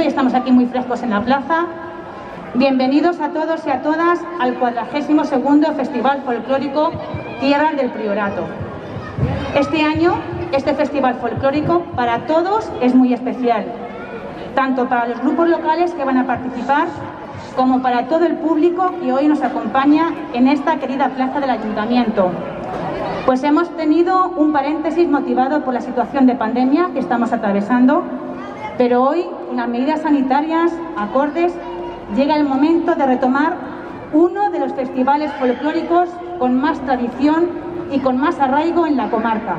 hoy estamos aquí muy frescos en la plaza. Bienvenidos a todos y a todas al 42 Festival Folclórico Tierras del Priorato. Este año, este festival folclórico para todos es muy especial, tanto para los grupos locales que van a participar como para todo el público que hoy nos acompaña en esta querida plaza del Ayuntamiento. Pues hemos tenido un paréntesis motivado por la situación de pandemia que estamos atravesando, pero hoy, con las medidas sanitarias acordes, llega el momento de retomar uno de los festivales folclóricos con más tradición y con más arraigo en la comarca,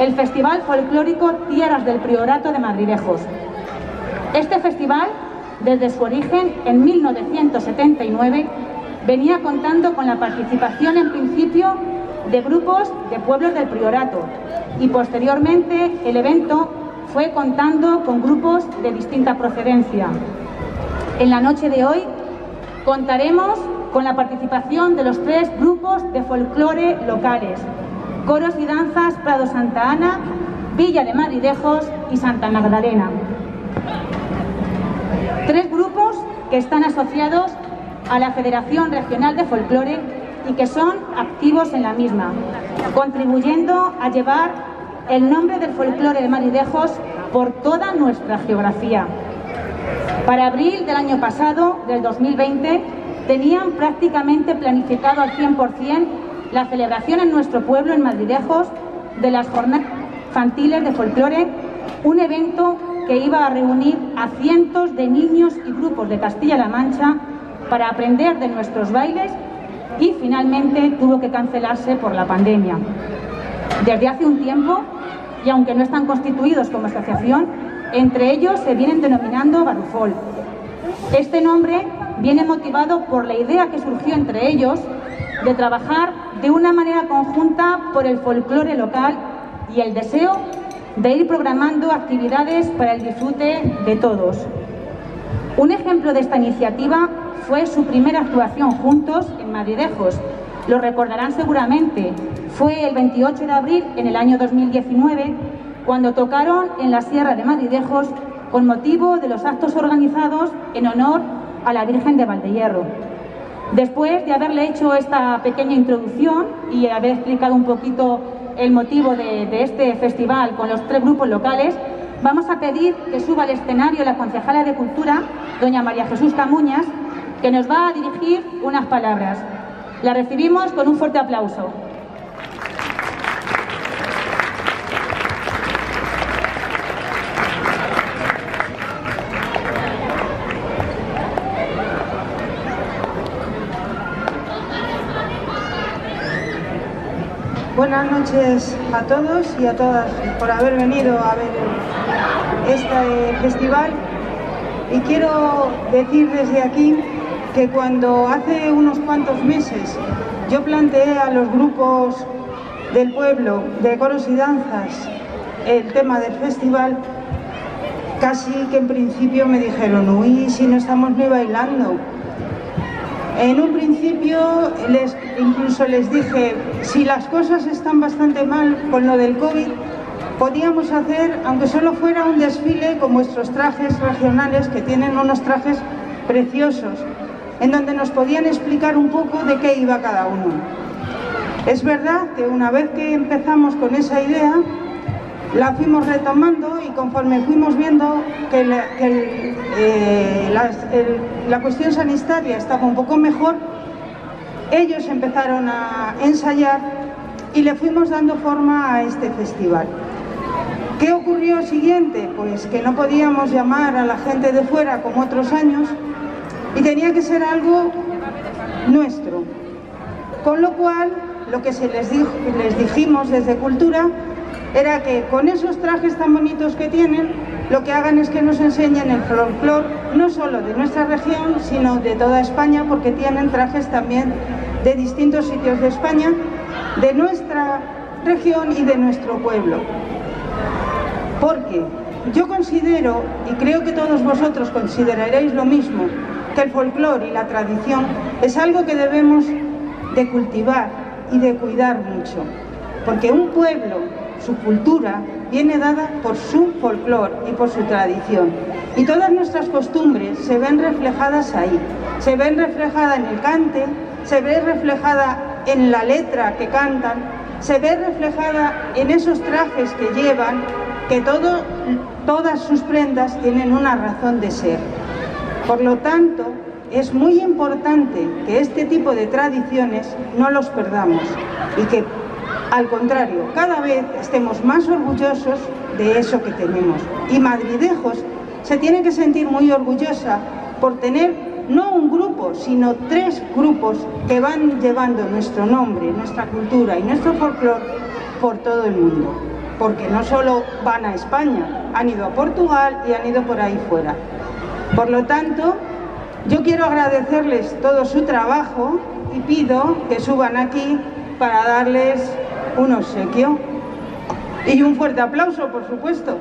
el Festival Folclórico Tierras del Priorato de Madridejos. Este festival desde su origen, en 1979, venía contando con la participación en principio de grupos de pueblos del Priorato y posteriormente el evento fue contando con grupos de distinta procedencia. En la noche de hoy contaremos con la participación de los tres grupos de folclore locales, Coros y Danzas Prado Santa Ana, Villa de Madridejos y Santa Magdalena. Tres grupos que están asociados a la Federación Regional de Folclore y que son activos en la misma, contribuyendo a llevar el nombre del folclore de Maridejos por toda nuestra geografía. Para abril del año pasado, del 2020, tenían prácticamente planificado al 100% la celebración en nuestro pueblo, en Madridejos, de las jornadas infantiles de folclore, un evento que iba a reunir a cientos de niños y grupos de Castilla-La Mancha para aprender de nuestros bailes y finalmente tuvo que cancelarse por la pandemia. Desde hace un tiempo, y aunque no están constituidos como asociación, entre ellos se vienen denominando Barufol. Este nombre viene motivado por la idea que surgió entre ellos de trabajar de una manera conjunta por el folclore local y el deseo de ir programando actividades para el disfrute de todos. Un ejemplo de esta iniciativa fue su primera actuación juntos en Madridejos. Lo recordarán seguramente. Fue el 28 de abril en el año 2019 cuando tocaron en la Sierra de Madridejos con motivo de los actos organizados en honor a la Virgen de Valdehierro. Después de haberle hecho esta pequeña introducción y haber explicado un poquito el motivo de, este festival con los tres grupos locales, vamos a pedir que suba al escenario la concejala de Cultura, doña María Jesús Camuñas, que nos va a dirigir unas palabras. La recibimos con un fuerte aplauso. Buenas noches a todos y a todas por haber venido a ver este festival. Y quiero decir desde aquí que cuando hace unos cuantos meses yo planteé a los grupos del pueblo de coros y danzas el tema del festival, casi que en principio me dijeron, uy, si no estamos ni bailando, en un principio les, incluso les dije, si las cosas están bastante mal con lo del COVID, podíamos hacer, aunque solo fuera un desfile con vuestros trajes regionales, que tienen unos trajes preciosos, en donde nos podían explicar un poco de qué iba cada uno. Es verdad que una vez que empezamos con esa idea, la fuimos retomando y conforme fuimos viendo que, eh, la, cuestión sanitaria estaba un poco mejor, ellos empezaron a ensayar y le fuimos dando forma a este festival. ¿Qué ocurrió siguiente? Pues que no podíamos llamar a la gente de fuera como otros años y tenía que ser algo nuestro. Con lo cual, lo que se les, les dijimos desde Cultura era que con esos trajes tan bonitos que tienen, lo que hagan es que nos enseñen el folclore, no solo de nuestra región, sino de toda España, porque tienen trajes también de distintos sitios de España, de nuestra región y de nuestro pueblo. Porque yo considero, y creo que todos vosotros consideraréis lo mismo, que el folclore y la tradición es algo que debemos de cultivar y de cuidar mucho. Porque un pueblo su cultura viene dada por su folclore y por su tradición. Y todas nuestras costumbres se ven reflejadas ahí. Se ven reflejadas en el cante, se ve reflejada en la letra que cantan, se ve reflejada en esos trajes que llevan, que todas sus prendas tienen una razón de ser. Por lo tanto, es muy importante que este tipo de tradiciones no los perdamos y que, al contrario, cada vez estemos más orgullosos de eso que tenemos. Y Madridejos se tiene que sentir muy orgullosa por tener no un grupo, sino tres grupos que van llevando nuestro nombre, nuestra cultura y nuestro folclore por todo el mundo. Porque no solo van a España, han ido a Portugal y han ido por ahí fuera. Por lo tanto, yo quiero agradecerles todo su trabajo y pido que suban aquí para darles un obsequio. Y un fuerte aplauso, por supuesto.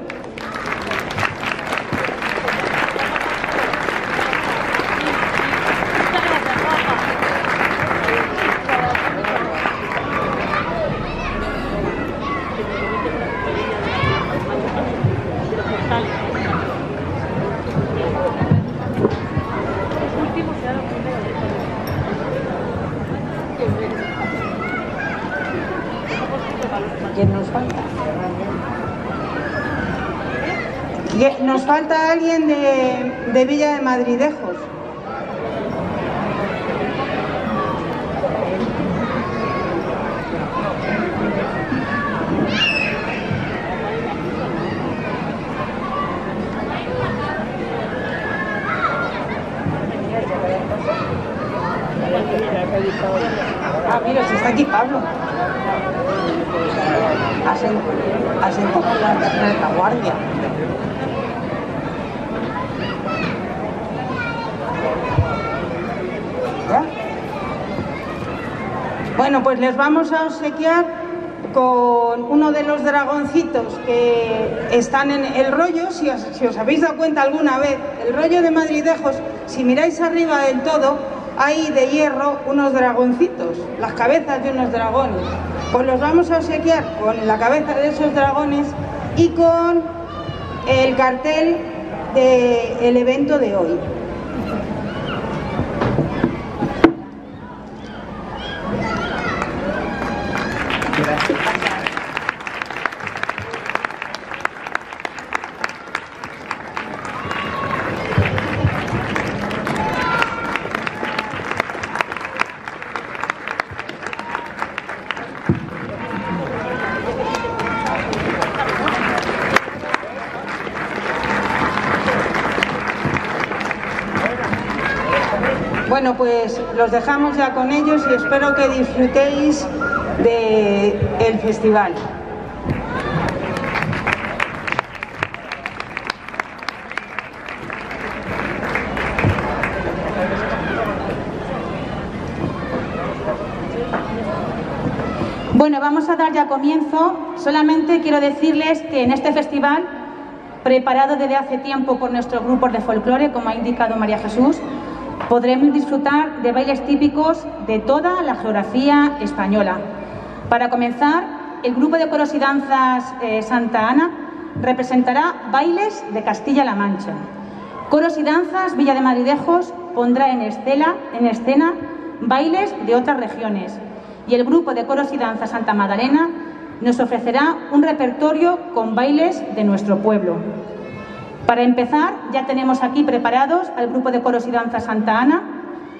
Nos falta alguien de, de Villa de Madridejos. Ah, mira, si está aquí Pablo. Hacen, hacen como la retaguardia. ¿Ya? Bueno, pues les vamos a obsequiar con uno de los dragoncitos que están en el rollo, si os, habéis dado cuenta alguna vez, el rollo de Madridejos, si miráis arriba del todo, hay de hierro unos dragoncitos, las cabezas de unos dragones. Pues los vamos a obsequiar con la cabeza de esos dragones y con el cartel del evento de hoy. Los dejamos ya con ellos y espero que disfrutéis del festival. Bueno, vamos a dar ya comienzo. Solamente quiero decirles que en este festival, preparado desde hace tiempo por nuestros grupos de folclore, como ha indicado María Jesús, podremos disfrutar de bailes típicos de toda la geografía española. Para comenzar, el grupo de coros y danzas eh, Santa Ana representará bailes de Castilla-La Mancha. Coros y danzas Villa de Madridejos pondrá en, escena bailes de otras regiones. Y el grupo de coros y danzas Santa Magdalena nos ofrecerá un repertorio con bailes de nuestro pueblo. Para empezar, ya tenemos aquí preparados al grupo de coros y danza Santa Ana.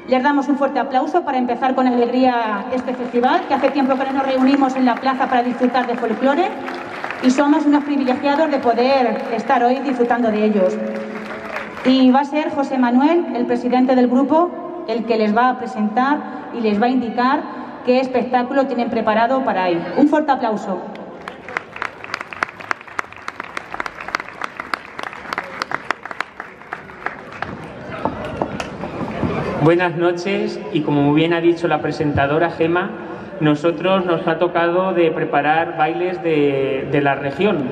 Les damos un fuerte aplauso para empezar con alegría este festival, que hace tiempo que no nos reunimos en la plaza para disfrutar de folclore y somos unos privilegiados de poder estar hoy disfrutando de ellos. Y va a ser José Manuel, el presidente del grupo, el que les va a presentar y les va a indicar qué espectáculo tienen preparado para hoy. Un fuerte aplauso. Buenas noches y como bien ha dicho la presentadora Gema, nosotros nos ha tocado de preparar bailes de, de, la región.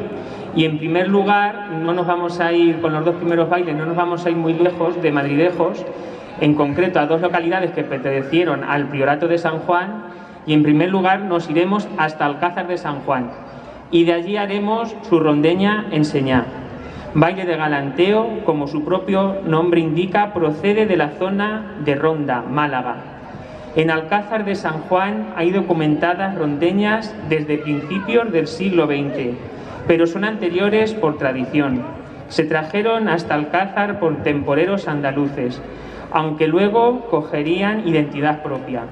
Y en primer lugar, no nos vamos a ir con los dos primeros bailes, no nos vamos a ir muy lejos de Madridejos, en concreto a dos localidades que pertenecieron al Priorato de San Juan, y en primer lugar nos iremos hasta Alcázar de San Juan. y de allí haremos su rondeña enseñar. Baile de galanteo, como su propio nombre indica, procede de la zona de Ronda, Málaga. En Alcázar de San Juan hay documentadas rondeñas desde principios del siglo XX, pero son anteriores por tradición. Se trajeron hasta Alcázar por temporeros andaluces, aunque luego cogerían identidad propia.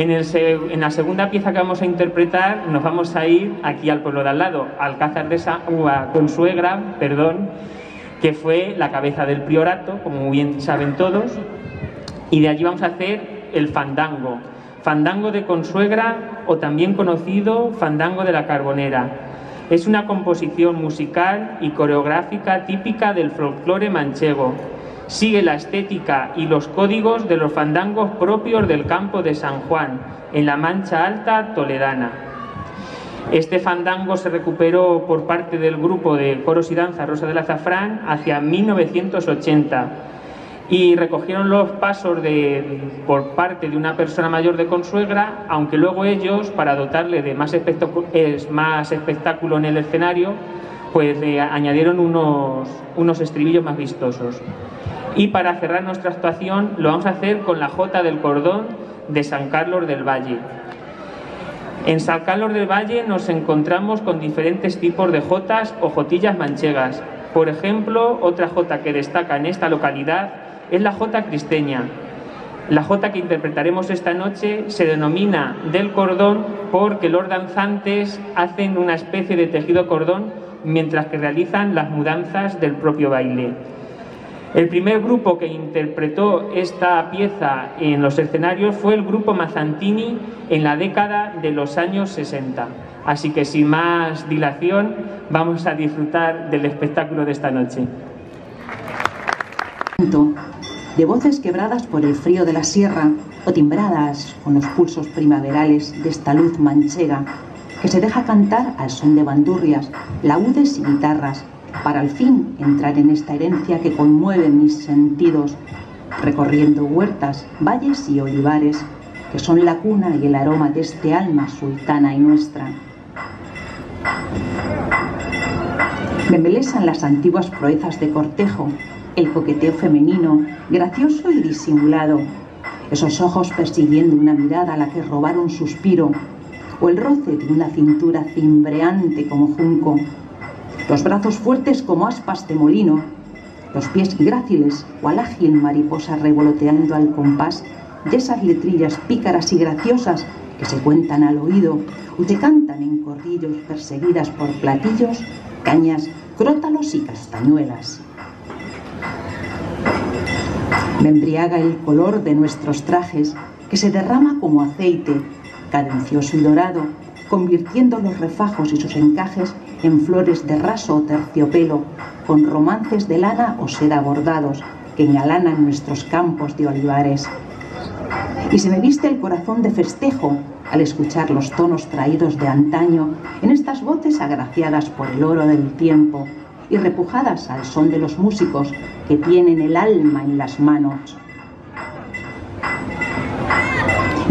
En, la segunda pieza que vamos a interpretar nos vamos a ir aquí al pueblo de al lado, Alcázar de San Consuegra, perdón, que fue la cabeza del priorato, como bien saben todos, y de allí vamos a hacer el fandango, fandango de Consuegra o también conocido fandango de la Carbonera. Es una composición musical y coreográfica típica del folclore manchego sigue la estética y los códigos de los fandangos propios del campo de San Juan, en la Mancha Alta toledana. Este fandango se recuperó por parte del grupo de coros y danza Rosa del Azafrán hacia 1980 y recogieron los pasos de, por parte de una persona mayor de Consuegra, aunque luego ellos, para dotarle de más, más espectáculo en el escenario, pues eh, añadieron unos, unos estribillos más vistosos. Y para cerrar nuestra actuación lo vamos a hacer con la Jota del Cordón de San Carlos del Valle. En San Carlos del Valle nos encontramos con diferentes tipos de jotas o jotillas manchegas. Por ejemplo, otra jota que destaca en esta localidad es la jota cristeña. La jota que interpretaremos esta noche se denomina del cordón porque los danzantes hacen una especie de tejido cordón mientras que realizan las mudanzas del propio baile. El primer grupo que interpretó esta pieza en los escenarios fue el grupo Mazzantini en la década de los años 60. Así que sin más dilación, vamos a disfrutar del espectáculo de esta noche. De voces quebradas por el frío de la sierra o timbradas con los pulsos primaverales de esta luz manchega que se deja cantar al son de bandurrias, laudes y guitarras para al fin entrar en esta herencia que conmueve mis sentidos, recorriendo huertas, valles y olivares, que son la cuna y el aroma de este alma sultana y nuestra. Me embelesan las antiguas proezas de cortejo, el coqueteo femenino, gracioso y disimulado, esos ojos persiguiendo una mirada a la que robar un suspiro, o el roce de una cintura cimbreante como junco, los brazos fuertes como aspas de molino, los pies gráciles cual ágil mariposa revoloteando al compás de esas letrillas pícaras y graciosas que se cuentan al oído o te cantan en corrillos perseguidas por platillos, cañas, crótalos y castañuelas. Me embriaga el color de nuestros trajes que se derrama como aceite, cadencioso y dorado, convirtiendo los refajos y sus encajes en flores de raso o terciopelo, con romances de lana o seda bordados que engalanan nuestros campos de olivares. Y se me viste el corazón de festejo al escuchar los tonos traídos de antaño en estas voces agraciadas por el oro del tiempo y repujadas al son de los músicos que tienen el alma en las manos.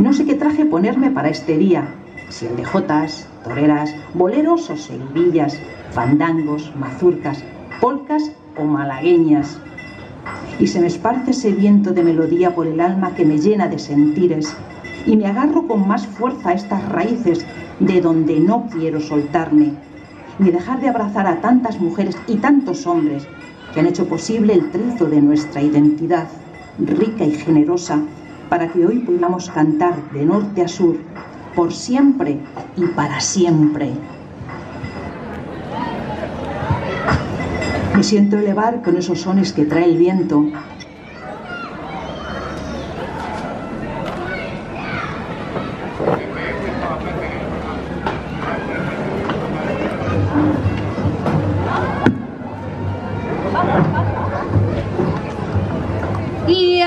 No sé qué traje ponerme para este día, si el de jotas, toreras, boleros o sevillas, fandangos, mazurcas, polcas o malagueñas. Y se me esparce ese viento de melodía por el alma que me llena de sentires y me agarro con más fuerza a estas raíces de donde no quiero soltarme, ni dejar de abrazar a tantas mujeres y tantos hombres que han hecho posible el trezo de nuestra identidad, rica y generosa, para que hoy podamos cantar de norte a sur por siempre y para siempre. Me siento elevar con esos sones que trae el viento. Y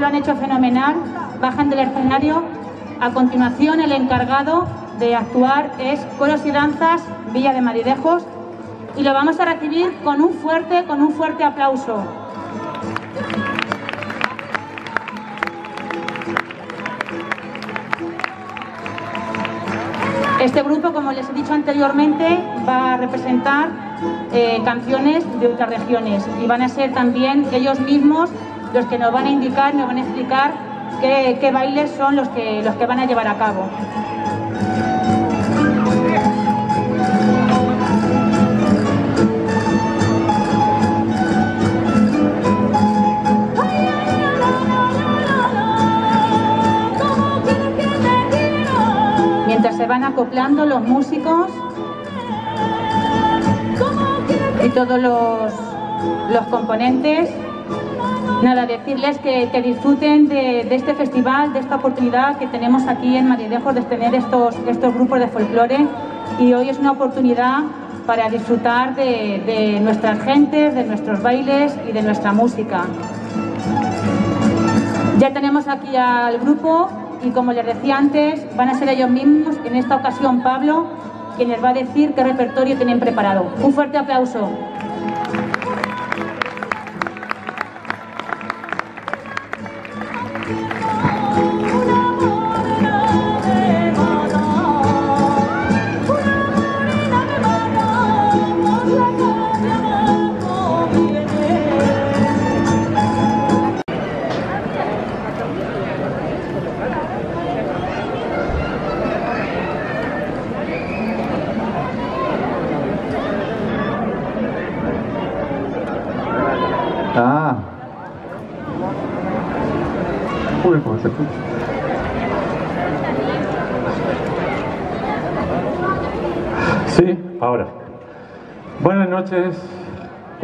lo han hecho fenomenal bajan del escenario. A continuación, el encargado de actuar es Coros y Danzas Villa de Maridejos y lo vamos a recibir con un fuerte, con un fuerte aplauso. Este grupo, como les he dicho anteriormente, va a representar eh, canciones de otras regiones y van a ser también ellos mismos los que nos van a indicar, nos van a explicar qué, bailes son los que, los que van a llevar a cabo. Mientras se van acoplando los músicos y todos los, los componentes. Nada, decirles que, disfruten de, este festival, de esta oportunidad que tenemos aquí en Maridejos de tener estos, estos grupos de folclore y hoy es una oportunidad para disfrutar de, de nuestras gentes, de nuestros bailes y de nuestra música. Ya tenemos aquí al grupo y como les decía antes, van a ser ellos mismos, en esta ocasión Pablo, quien les va a decir qué repertorio tienen preparado. Un fuerte aplauso.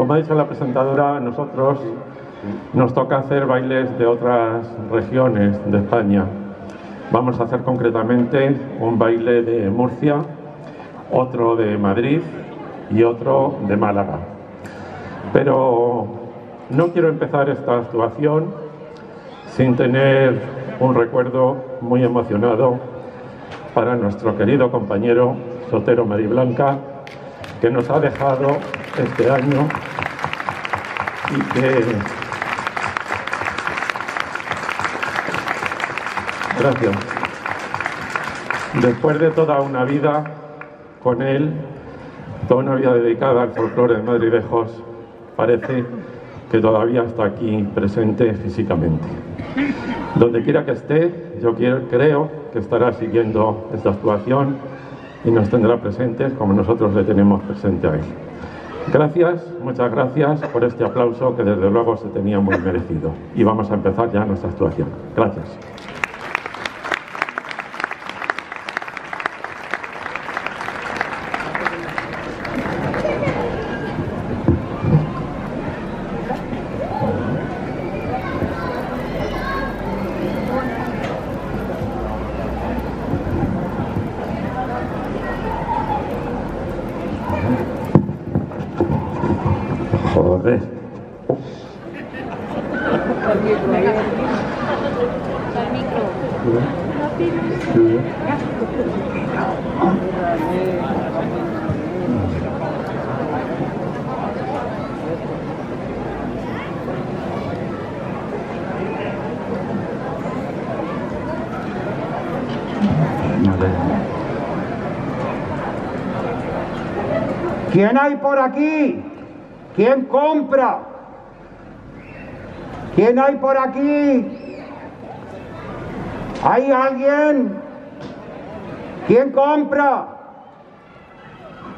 Como ha dicho la presentadora, nosotros nos toca hacer bailes de otras regiones de España. Vamos a hacer concretamente un baile de Murcia, otro de Madrid y otro de Málaga. Pero no quiero empezar esta actuación sin tener un recuerdo muy emocionado para nuestro querido compañero Sotero Mariblanca, que nos ha dejado este año Gracias. Después de toda una vida con él, toda una vida dedicada al folclore de Madridejos, parece que todavía está aquí presente físicamente. Donde quiera que esté, yo creo que estará siguiendo esta actuación y nos tendrá presentes como nosotros le tenemos presente a él. Gracias, muchas gracias por este aplauso que desde luego se tenía muy merecido. Y vamos a empezar ya nuestra actuación. Gracias. ¿Quién hay por aquí? ¿Quién compra? ¿Quién hay por aquí? ¿Hay alguien? ¿Quién compra?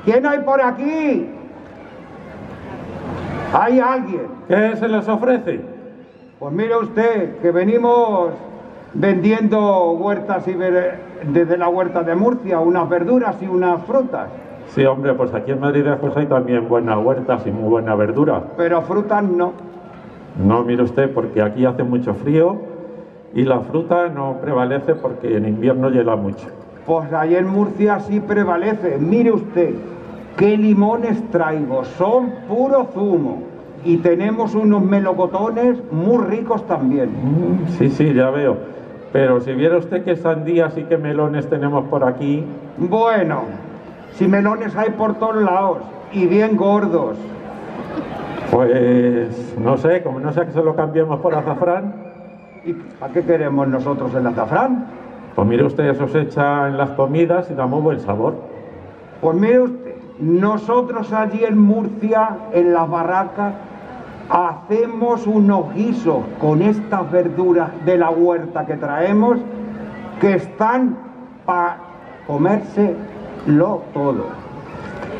¿Quién hay por aquí? ¿Hay alguien? ¿Qué se les ofrece? Pues mire usted, que venimos vendiendo huertas y desde la huerta de Murcia, unas verduras y unas frutas. Sí, hombre, pues aquí en Madrid pues hay también buenas huertas y muy buena verdura. Pero frutas no. No, mire usted, porque aquí hace mucho frío y la fruta no prevalece porque en invierno hiela mucho. Pues ahí en Murcia sí prevalece. Mire usted, qué limones traigo, son puro zumo. Y tenemos unos melocotones muy ricos también. Mm, Sí, sí, ya veo. Pero si viera usted qué sandías y qué melones tenemos por aquí, Bueno, si melones hay por todos lados y bien gordos. pues no sé, como no sea que se lo cambiemos por azafrán, ¿Y a qué queremos nosotros el azafrán? pues mire usted, eso se echa en las comidas y da muy buen sabor. Pues mire usted, nosotros allí en Murcia, en las barracas, hacemos unos guisos con estas verduras de la huerta que traemos que están para comérselo todo.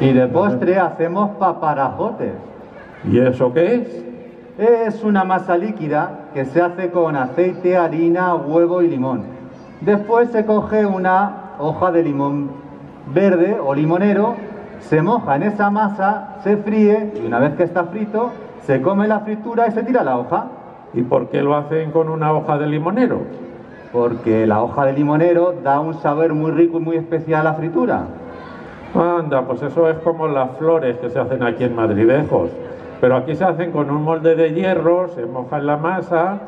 Y de postre hacemos paparajotes. ¿Y eso qué es? Es una masa líquida que se hace con aceite, harina, huevo y limón. Después se coge una hoja de limón verde o limonero, se moja en esa masa, se fríe y una vez que está frito, se come la fritura y se tira la hoja. ¿Y por qué lo hacen con una hoja de limonero? Porque la hoja de limonero da un sabor muy rico y muy especial a la fritura. Anda, pues eso es como las flores que se hacen aquí en Madridejos. Pero aquí se hacen con un molde de hierro, se moja en la masa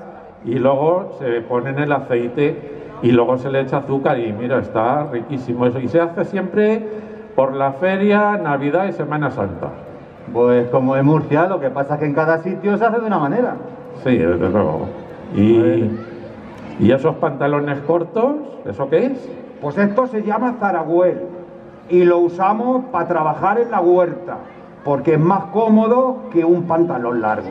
y luego se pone en el aceite y luego se le echa azúcar y mira, está riquísimo eso. Y se hace siempre por la feria, Navidad y Semana Santa. Pues como en Murcia, lo que pasa es que en cada sitio se hace de una manera. Sí, desde luego. Y, ¿Y esos pantalones cortos? ¿Eso qué es? Pues esto se llama zaragüel y lo usamos para trabajar en la huerta, porque es más cómodo que un pantalón largo.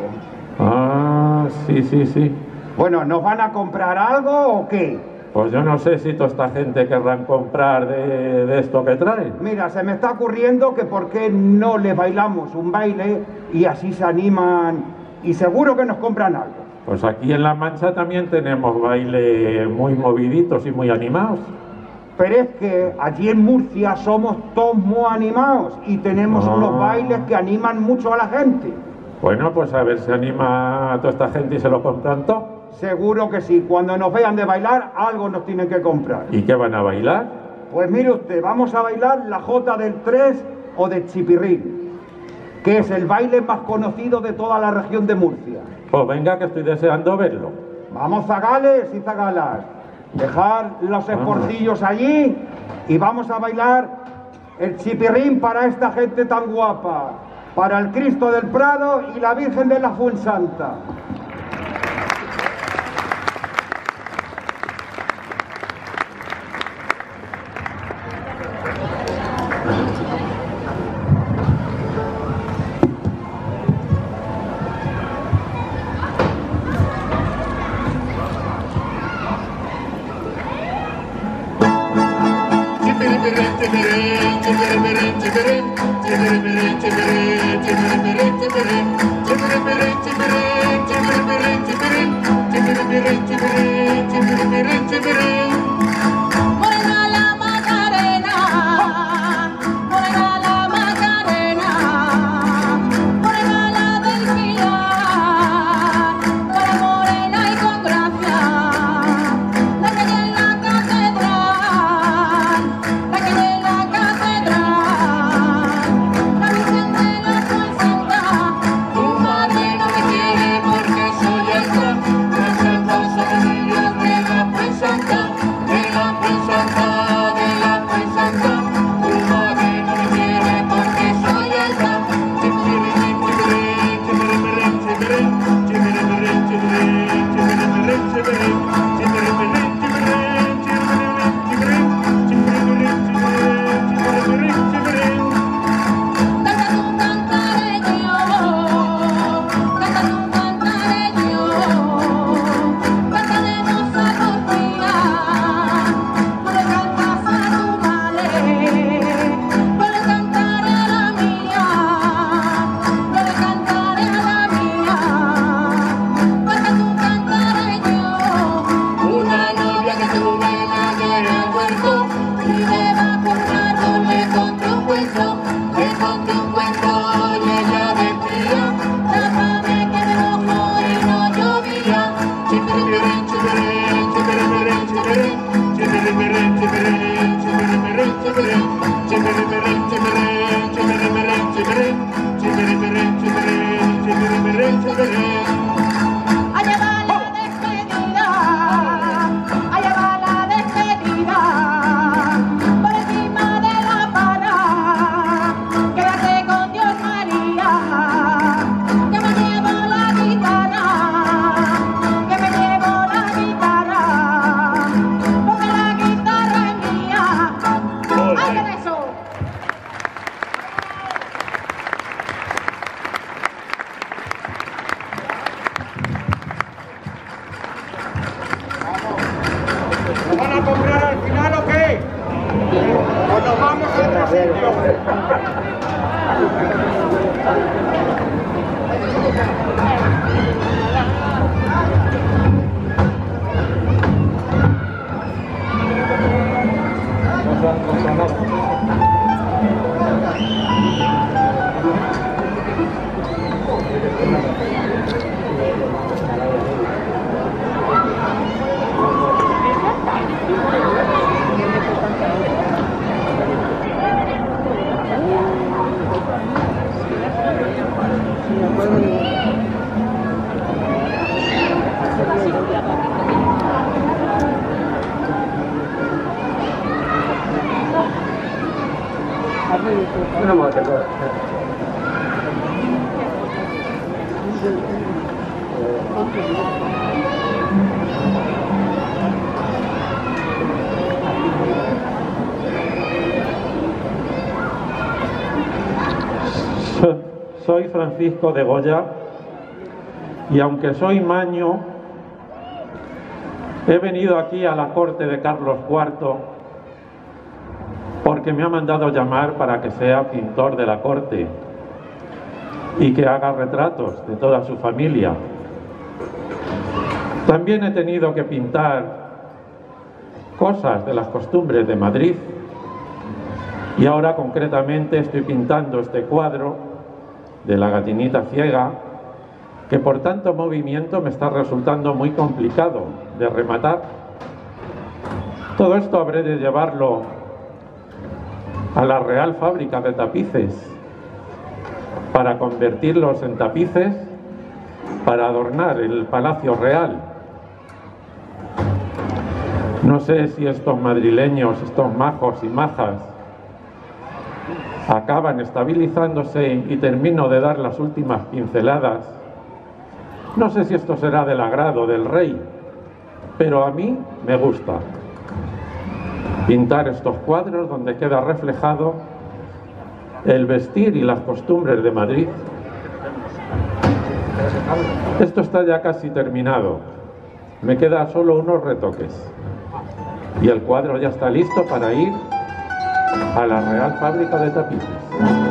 Ah, sí, sí, sí. Bueno, ¿nos van a comprar algo o qué? Pues yo no sé si toda esta gente querrán comprar de, de esto que traen. Mira, se me está ocurriendo que por qué no le bailamos un baile y así se animan y seguro que nos compran algo. Pues aquí en La Mancha también tenemos baile muy moviditos y muy animados. Pero es que allí en Murcia somos todos muy animados y tenemos Ah. unos bailes que animan mucho a la gente. Bueno, pues a ver si anima a toda esta gente y se lo compran todo. Seguro que sí, cuando nos vean de bailar, algo nos tienen que comprar. ¿Y qué van a bailar? Pues mire usted, vamos a bailar la Jota del 3 o de Chipirrín, que es el baile más conocido de toda la región de Murcia. Pues venga, que estoy deseando verlo. Vamos zagales y zagalas, dejar los esforcillos allí y vamos a bailar el chipirrín para esta gente tan guapa, para el Cristo del Prado y la Virgen de la Fuensanta. Francisco de Goya y aunque soy maño, he venido aquí a la corte de Carlos IV porque me ha mandado llamar para que sea pintor de la corte y que haga retratos de toda su familia. También he tenido que pintar cosas de las costumbres de Madrid y ahora concretamente estoy pintando este cuadro de la gatinita ciega que por tanto movimiento me está resultando muy complicado de rematar. Todo esto habré de llevarlo a la Real Fábrica de Tapices para convertirlos en tapices para adornar el Palacio Real. No sé si estos madrileños, estos majos y majas, acaban estabilizándose y termino de dar las últimas pinceladas. No sé si esto será del agrado del rey, pero a mí me gusta pintar estos cuadros donde queda reflejado el vestir y las costumbres de Madrid. Esto está ya casi terminado. Me quedan solo unos retoques. Y el cuadro ya está listo para ir a la Real Fábrica de Tapices.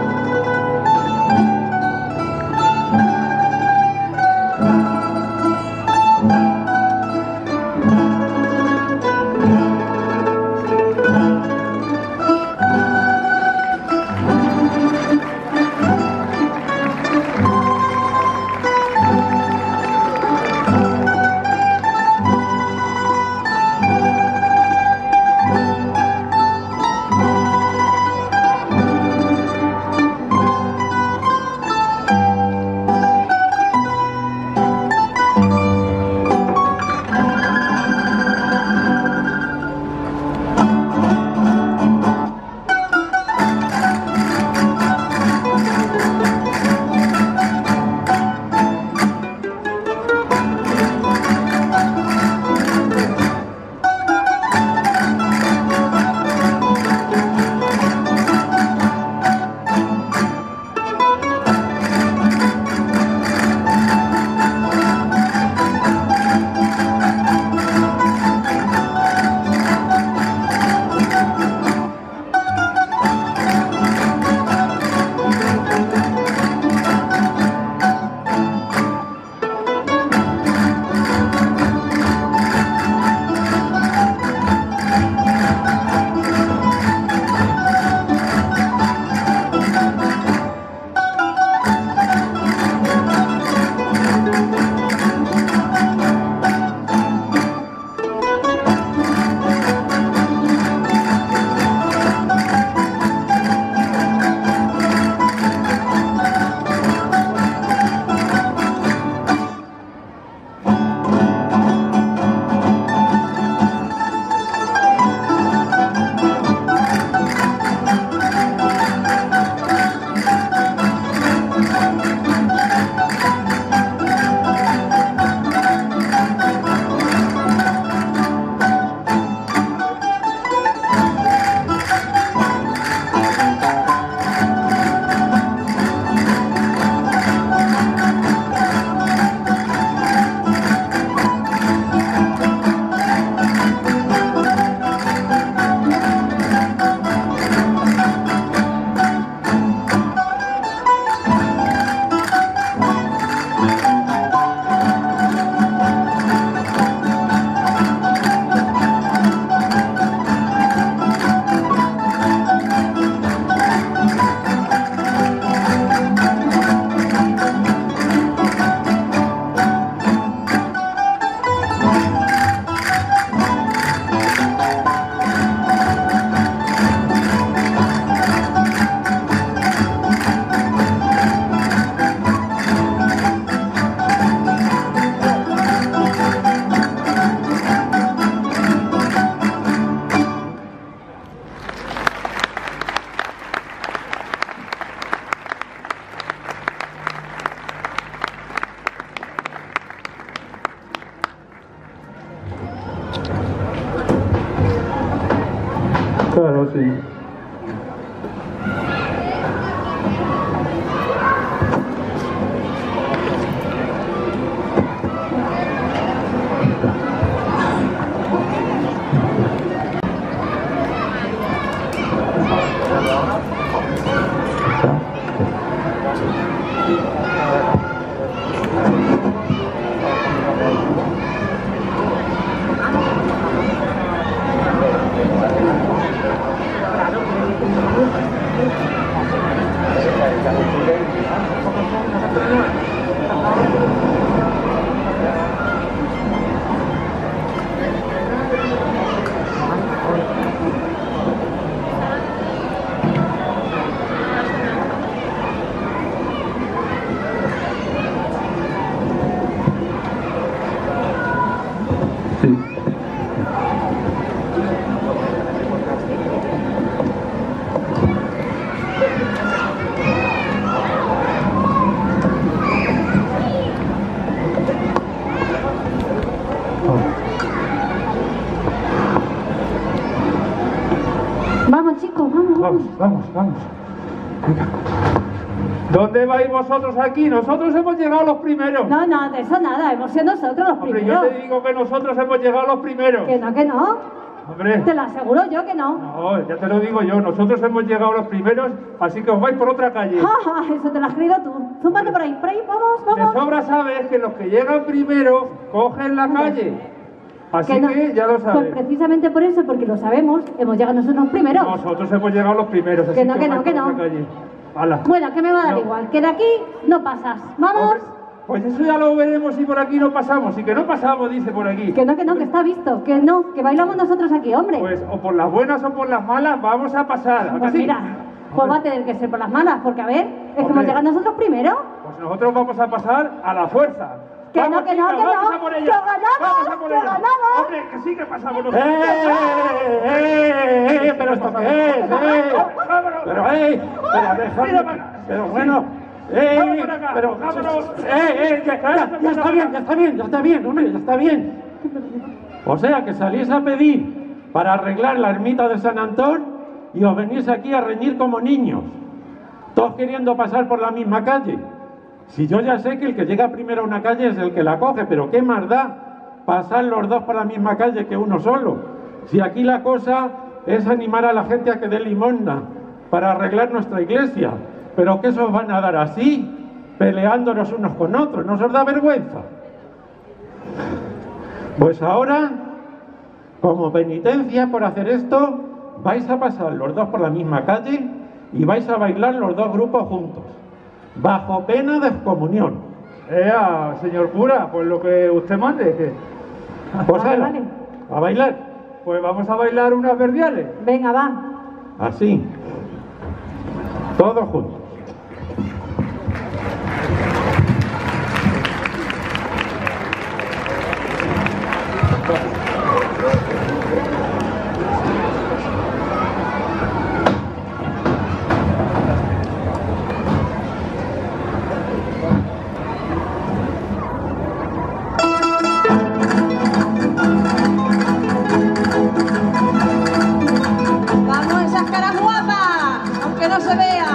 ¿Dónde vais vosotros aquí? Nosotros hemos llegado los primeros. No, no, de eso nada, hemos sido nosotros los Hombre, yo primeros. te digo que nosotros hemos llegado los primeros. Que no, que no. Hombre. Te lo aseguro yo que no. No, ya te lo digo yo, nosotros hemos llegado los primeros, así que os vais por otra calle. Ja, ja, eso te lo has creído tú. Zúmbate por ahí, por ahí, vamos, De vamos. sobra sabes que los que llegan primero cogen la calle. Así que, no. ya lo Pues sabes. precisamente por eso, porque lo sabemos, hemos llegado nosotros primero. Nosotros hemos llegado los primeros, así Que no, que os no, que no. Bueno, que me va a dar No. igual, que de aquí no pasas. Vamos. Hombre, Pues eso ya lo veremos si por aquí no pasamos. Y que no pasamos, dice por aquí. Que no, que no, que está visto. Que no, que bailamos nosotros aquí, hombre. Pues o por las buenas o por las malas vamos a pasar. ¿a que Pues sí? mira, pues va a tener que ser por las malas, porque a ver, es que hemos llegado nosotros primero. Pues nosotros vamos a pasar a la fuerza. Que Vamos, no, que no, que no, a por ella. ganamos, Vamos a por que ella. ganamos. Hombre, que sí que pasamos ¡Eh, nosotros. eh, eh, eh! ¿Pero esto qué es? ¡Eh! Vámonos. Pero, eh, pero déjame, pero bueno, eh, pero, vámonos. eh, eh, ya, ya, ya está bien, ya está bien, ya está bien, hombre, ya está bien. O sea, que salís a pedir para arreglar la ermita de San Antón y os venís aquí a reñir como niños, todos queriendo pasar por la misma calle. Si yo ya sé que el que llega primero a una calle es el que la coge, pero ¿qué más da pasar los dos por la misma calle que uno solo? Si aquí la cosa es animar a la gente a que dé limosna para arreglar nuestra iglesia, pero ¿qué se os van a dar así, peleándonos unos con otros? ¿No os da vergüenza? Pues ahora, como penitencia por hacer esto, vais a pasar los dos por la misma calle y vais a bailar los dos grupos juntos, bajo pena de excomunión. Ea, señor cura, pues lo que usted mande. Pues Vale, ala, vale. a bailar, Pues vamos a bailar unas verdiales. Venga, va. así, todos juntos. Guapas, aunque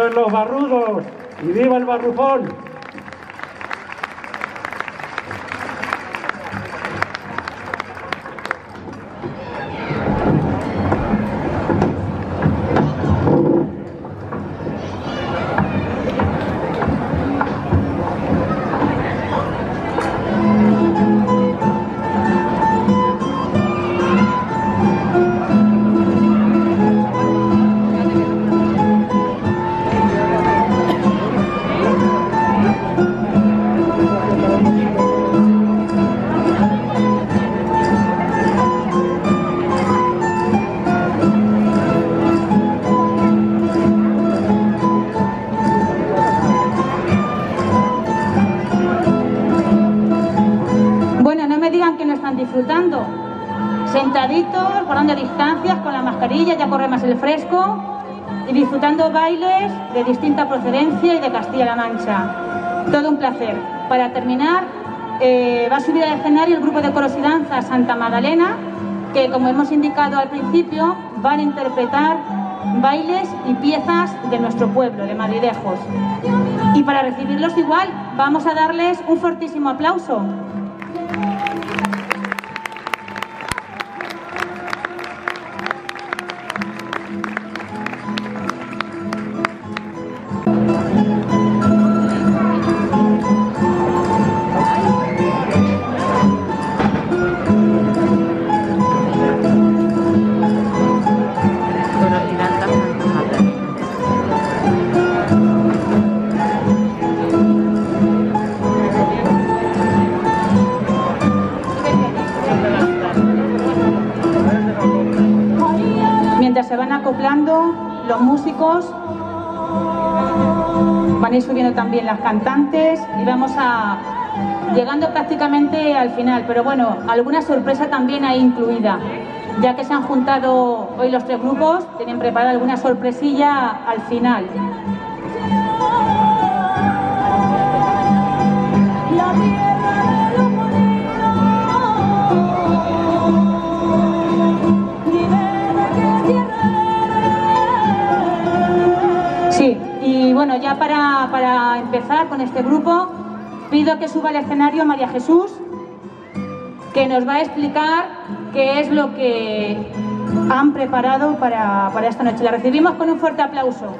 ¡Vivan los barrudos! ¡Y viva el barrufón! Disfrutando bailes de distinta procedencia y de Castilla-La Mancha. Todo un placer. Para terminar, eh, va a subir al escenario el grupo de coros y danza Santa Magdalena, que como hemos indicado al principio, van a interpretar bailes y piezas de nuestro pueblo, de Madridejos. Y para recibirlos igual, vamos a darles un fortísimo aplauso. También las cantantes y vamos a llegando prácticamente al final, pero bueno, alguna sorpresa también hay incluida. Ya que se han juntado hoy los tres grupos, tienen preparada alguna sorpresilla al final. Ya para, para empezar con este grupo, pido que suba al escenario María Jesús, que nos va a explicar qué es lo que han preparado para, para esta noche. La recibimos con un fuerte aplauso.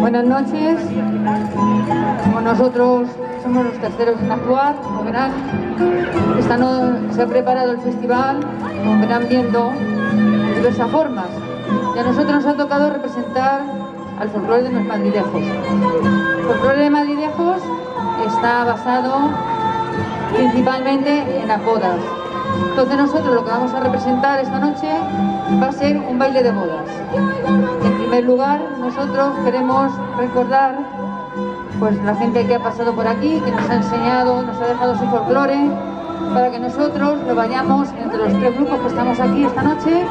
Buenas noches. Como nosotros somos los terceros en actuar, como verán, se ha preparado el festival, como verán viendo, de diversas formas. Y a nosotros nos ha tocado representar al folclore de los madridejos. El folclore de madridejos está basado principalmente en las bodas. Entonces nosotros lo que vamos a representar esta noche va a ser un baile de bodas. En primer lugar, nosotros queremos recordar pues la gente que ha pasado por aquí, que nos ha enseñado, nos ha dejado su folclore, para que nosotros lo vayamos entre los tres grupos que estamos aquí esta noche,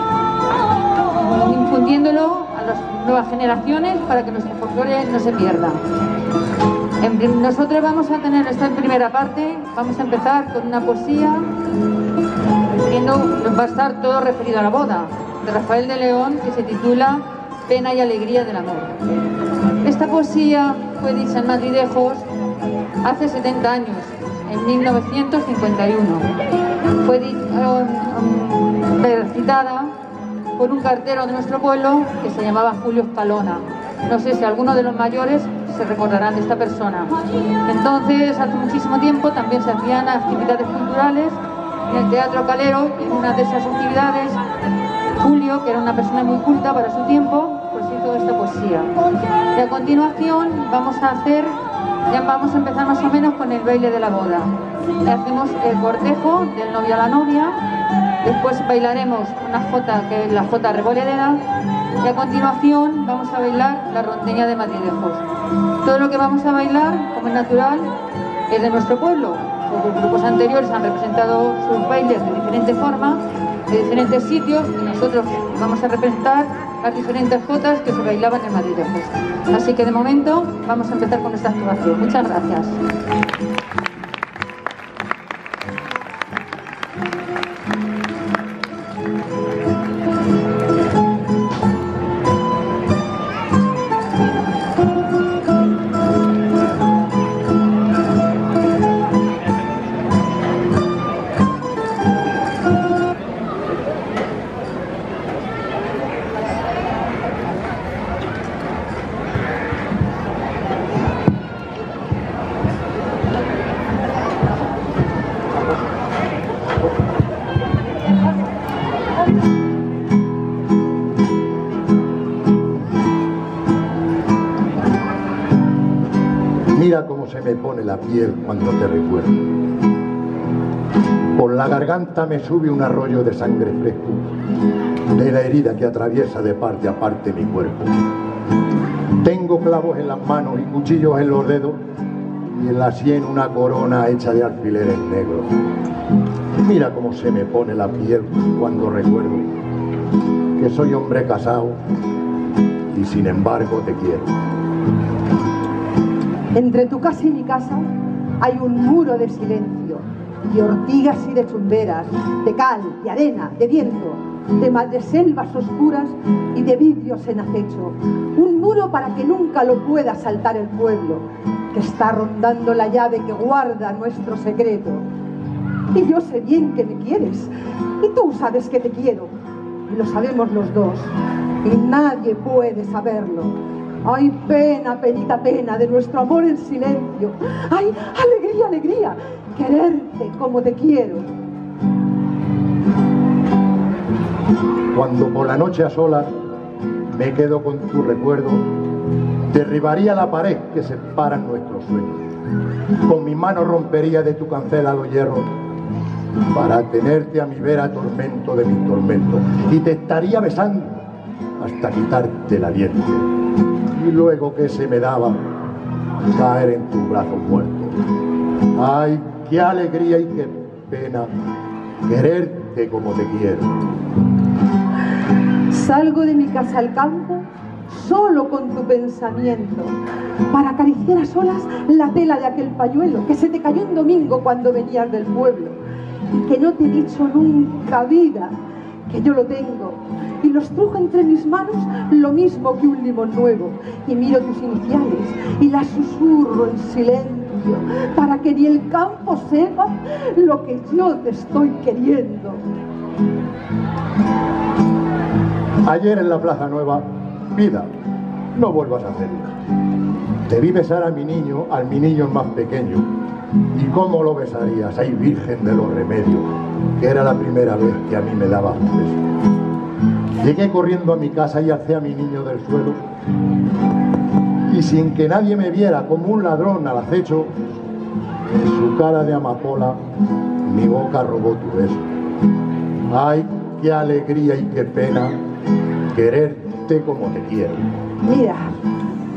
infundiéndolo a las nuevas generaciones para que nuestro folclore no se pierda. Nosotros vamos a tener esta primera parte, vamos a empezar con una poesía, siendo, nos va a estar todo referido a la boda, de Rafael de León, que se titula Pena y Alegría del Amor. Esta poesía fue dicha en Madridejos hace 70 años, en 1951. Fue di- um, um, recitada por un cartero de nuestro pueblo que se llamaba Julio Escalona. No sé si alguno de los mayores se recordarán de esta persona. Entonces, hace muchísimo tiempo también se hacían actividades culturales en el Teatro Calero y en una de esas actividades Julio, que era una persona muy culta para su tiempo, hizo esta poesía. Y a continuación vamos a hacer, ya vamos a empezar más o menos con el baile de la boda. Le hacemos el cortejo del novio a la novia, después bailaremos una jota, que es la jota revoledera, y a continuación vamos a bailar la rondeña de Madridejos. Todo lo que vamos a bailar, como es natural, es de nuestro pueblo. Los grupos anteriores han representado sus bailes de diferente forma, de diferentes sitios, y nosotros vamos a representar las diferentes jotas que se bailaban en Madridejos. Así que de momento vamos a empezar con esta actuación. Muchas gracias. Piel cuando te recuerdo. Por la garganta me sube un arroyo de sangre fresco, de la herida que atraviesa de parte a parte mi cuerpo. Tengo clavos en las manos y cuchillos en los dedos y en la sien una corona hecha de alfileres negros. Mira cómo se me pone la piel cuando recuerdo que soy hombre casado y sin embargo te quiero. Entre tu casa y mi casa hay un muro de silencio, de ortigas y de chumberas, de cal, de arena, de viento, de madreselvas oscuras y de vidrios en acecho. Un muro para que nunca lo pueda saltar el pueblo, que está rondando la llave que guarda nuestro secreto. Y yo sé bien que me quieres, y tú sabes que te quiero, y lo sabemos los dos, y nadie puede saberlo. Ay, pena, penita, pena de nuestro amor en silencio. Ay, alegría, alegría, quererte como te quiero. Cuando por la noche a solas me quedo con tu recuerdo, derribaría la pared que separa nuestros sueños. Con mi mano rompería de tu cancela los hierros para tenerte a mi vera tormento de mi tormento. Y te estaría besando hasta quitarte el aliento. Y luego que se me daba caer en tu brazo muerto. Ay, qué alegría y qué pena quererte como te quiero. Salgo de mi casa al campo solo con tu pensamiento para acariciar a solas la tela de aquel pañuelo que se te cayó un domingo cuando venías del pueblo y que no te he dicho nunca vida que yo lo tengo y los trujo entre mis manos lo mismo que un limón nuevo y miro tus iniciales y las susurro en silencio para que ni el campo sepa lo que yo te estoy queriendo. Ayer en la Plaza Nueva, vida, no vuelvas a hacerlo. Te vi besar a mi niño, al mi niño más pequeño. ¿Y cómo lo besarías? Ay, Virgen de los Remedios, que era la primera vez que a mí me dabas un beso. Llegué corriendo a mi casa y alcé a mi niño del suelo. Y sin que nadie me viera como un ladrón al acecho, en su cara de amapola, mi boca robó tu beso. Ay, qué alegría y qué pena quererte como te quiero. Mira,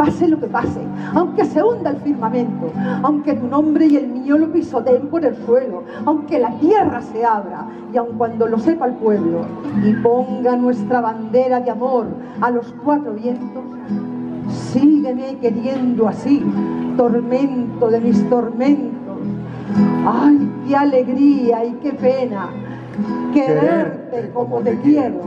pase lo que pase, aunque se hunda el firmamento, aunque tu nombre y el mío lo pisoteen por el suelo, aunque la tierra se abra y aun cuando lo sepa el pueblo y ponga nuestra bandera de amor a los cuatro vientos, sígueme queriendo así, tormento de mis tormentos. Ay, qué alegría y qué pena quererte como te quiero.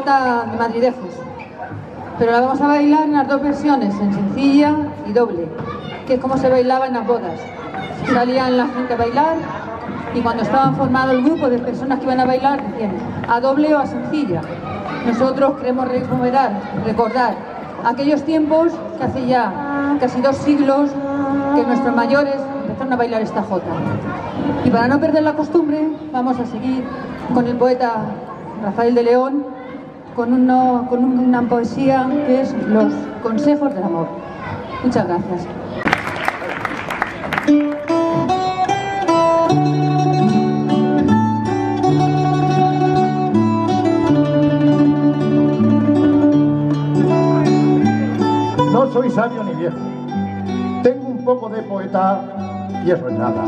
De Madridejos. Pero la vamos a bailar en las dos versiones, en sencilla y doble, que es como se bailaba en las bodas. Salían la gente a bailar y cuando estaban formado el grupo de personas que iban a bailar, decían a doble o a sencilla. Nosotros queremos recuperar, recordar aquellos tiempos que hace ya casi dos siglos que nuestros mayores empezaron a bailar esta jota. Y para no perder la costumbre, vamos a seguir con el poeta Rafael de León con, uno- con un- una poesía que es Los consejos del amor. Muchas gracias. No soy sabio ni viejo. Tengo un poco de poeta y eso es nada.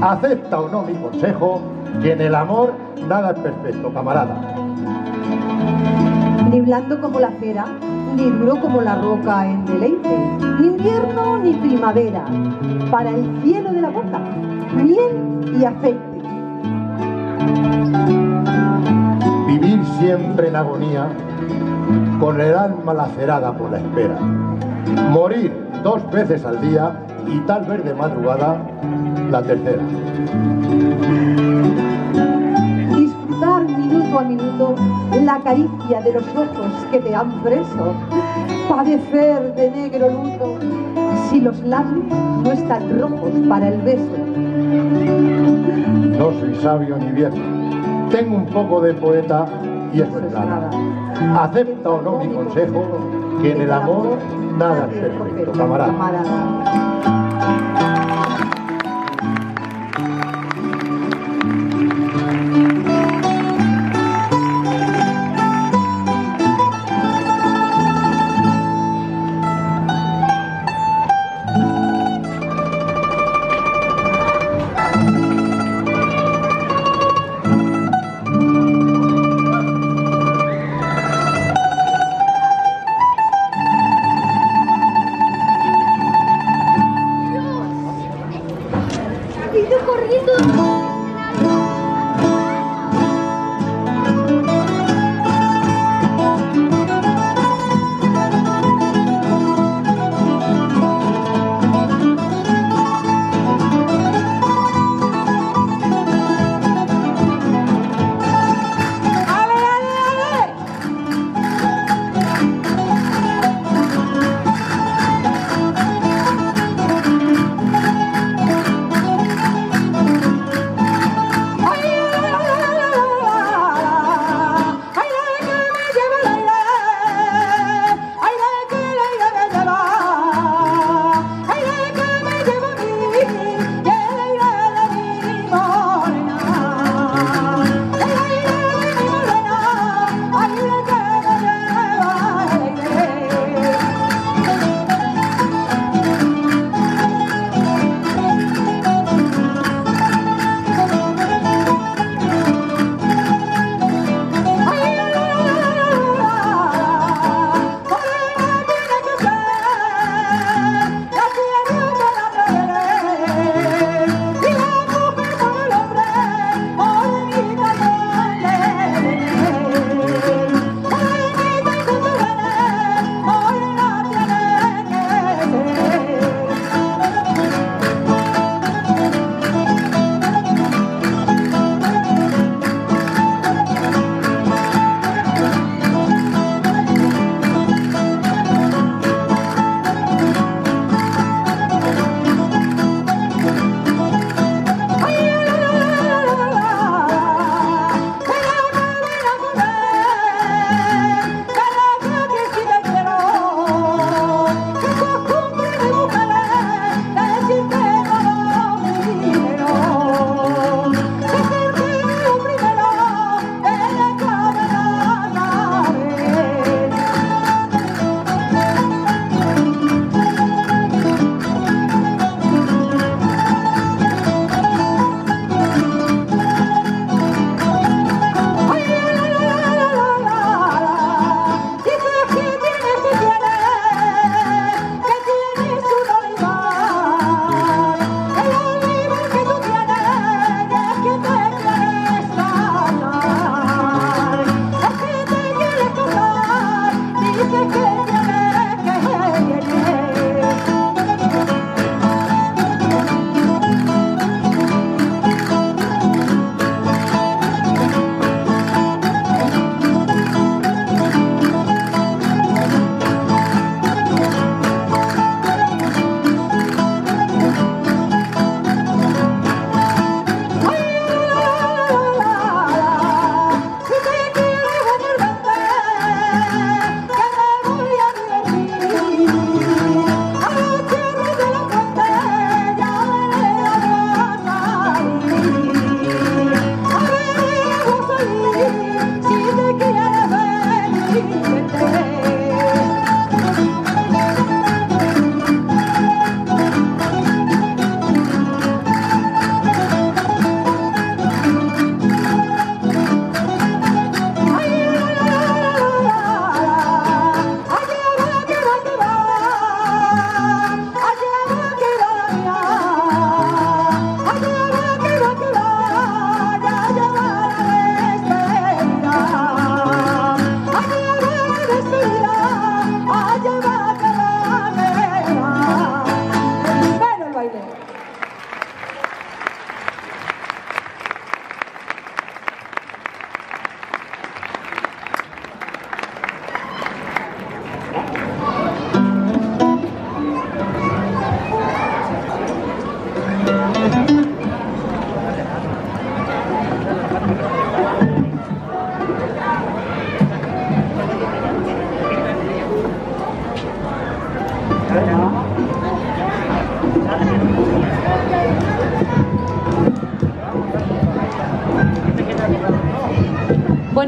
Acepta o no mi consejo, que en el amor nada es perfecto, camarada. Ni blando como la cera, ni duro como la roca en deleite, ni invierno ni primavera, para el cielo de la boca, miel y aceite. Vivir siempre en agonía, con el alma lacerada por la espera. Morir dos veces al día y tal vez de madrugada la tercera. Disfrutar minuto a minuto la caricia de los ojos que te han preso. Padecer de negro luto si los labios no están rojos para el beso. No soy sabio ni viejo. Tengo un poco de poeta y eso es nada. Acepta o no mi consejo, que en el amor nada es perfecto, camarada. Ha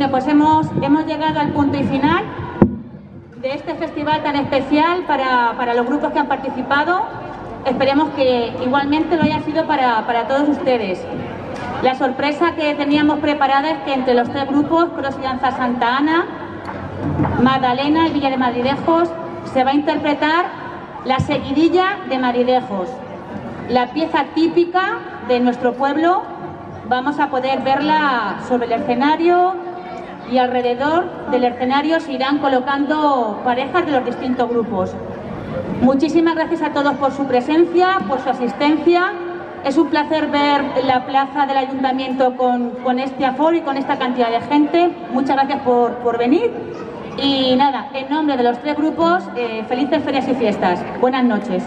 Bueno, pues hemos, hemos llegado al punto y final de este festival tan especial para, para los grupos que han participado. Esperemos que igualmente lo haya sido para, para todos ustedes. La sorpresa que teníamos preparada es que entre los tres grupos, Cross Danza Santa Ana, Magdalena y Villa de Madridejos, se va a interpretar la seguidilla de Madridejos, la pieza típica de nuestro pueblo. Vamos a poder verla sobre el escenario y alrededor del escenario se irán colocando parejas de los distintos grupos. Muchísimas gracias a todos por su presencia, por su asistencia. Es un placer ver la plaza del ayuntamiento con, con este aforo y con esta cantidad de gente. Muchas gracias por, por venir. Y nada, en nombre de los tres grupos, eh, felices ferias y fiestas. Buenas noches.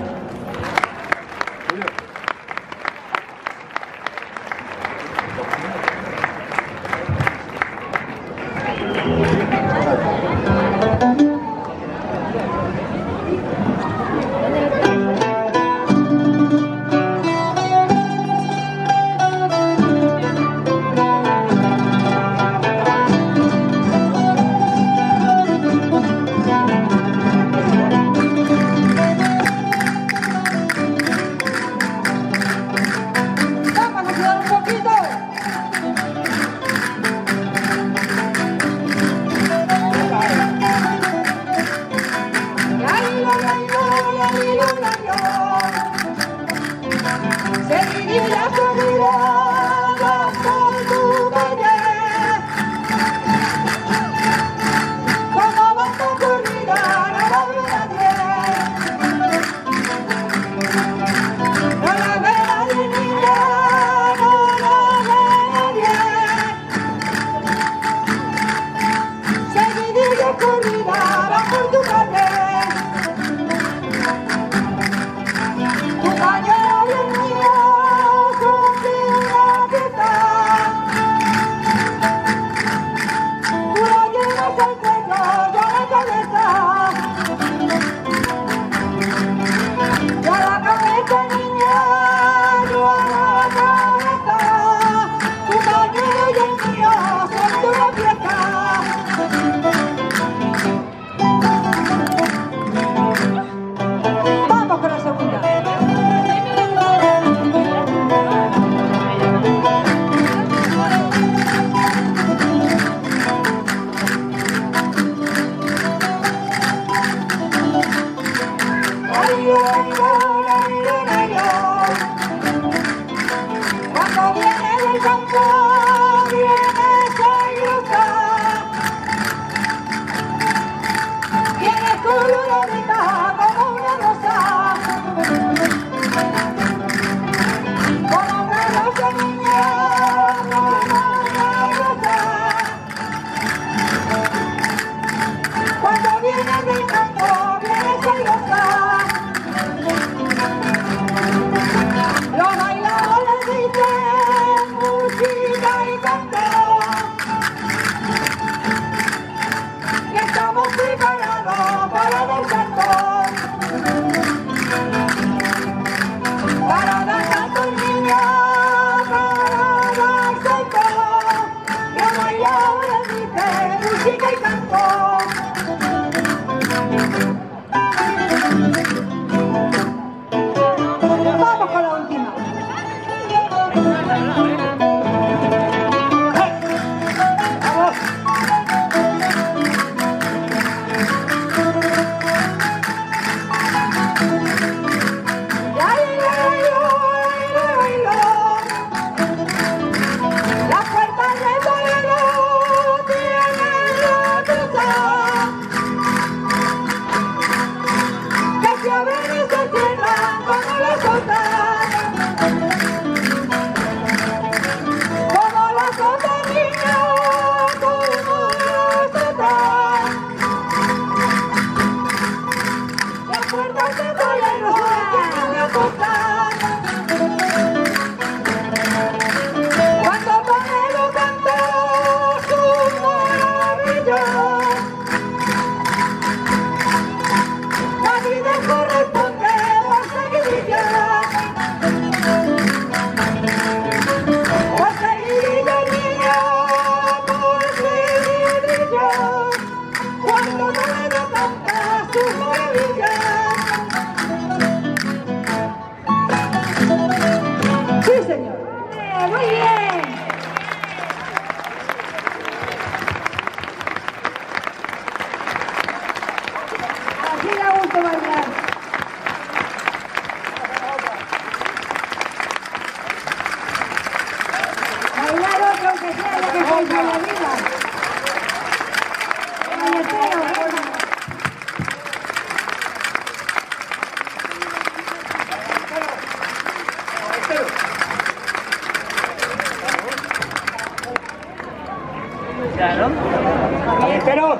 Ballesteros.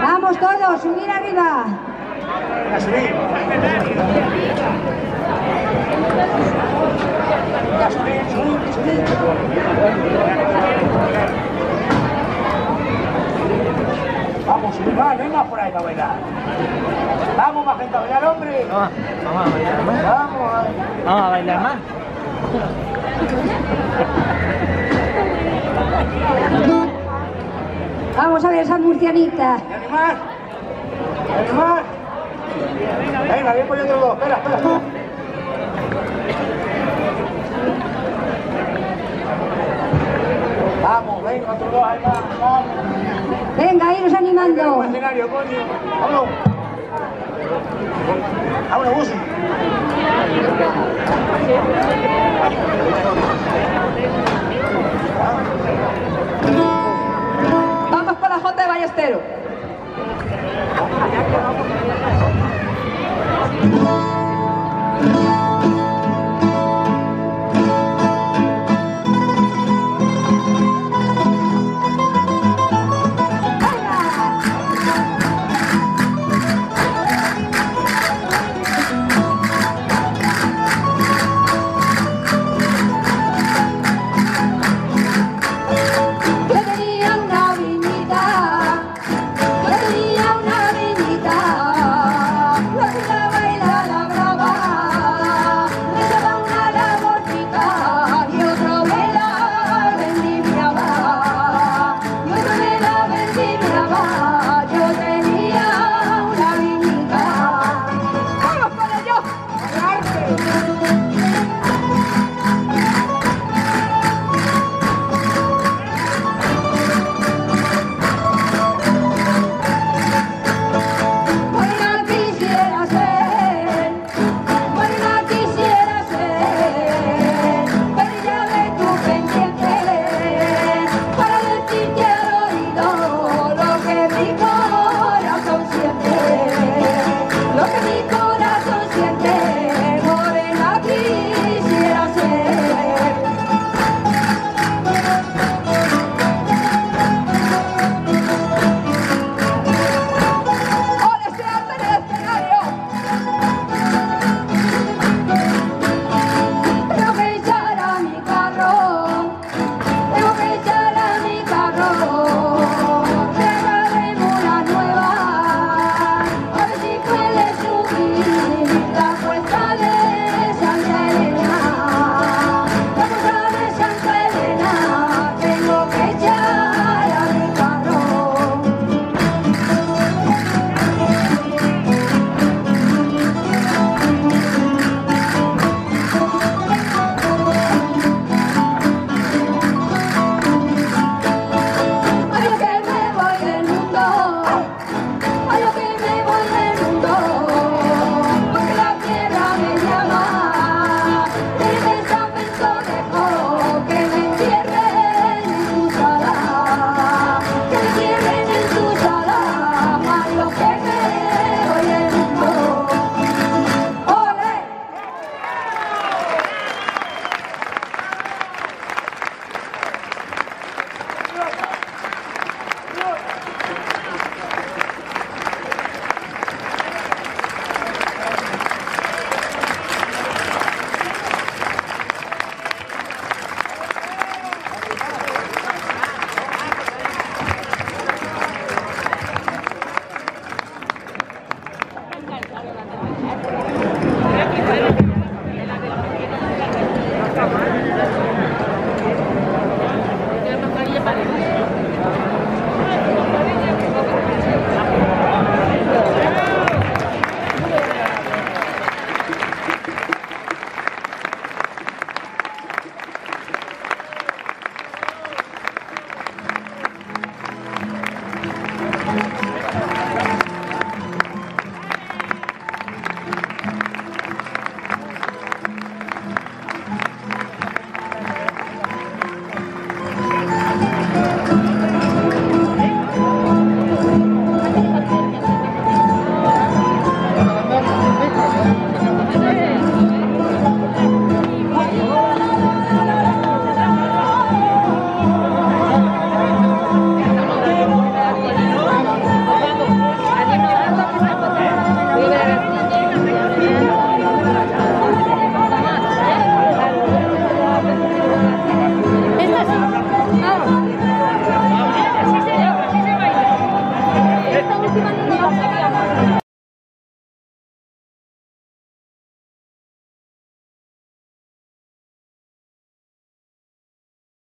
Vamos todos, subir arriba. Vamos, subir más, no hay más por ahí para bailar. Vamos, más gente a bailar, hombre. Vamos, vamos a bailar más. Vamos. Vamos a bailar más. Vamos a ver esas murcianitas. ¿Y animar? ¿Y animar? Venga, bien poniendo los dos. Espera, espera, espera. Vamos, venga, otros dos, ahí va, vamos. Venga, iros animando. Vámonos. Busi. Vamos con la Jota de Ballestero.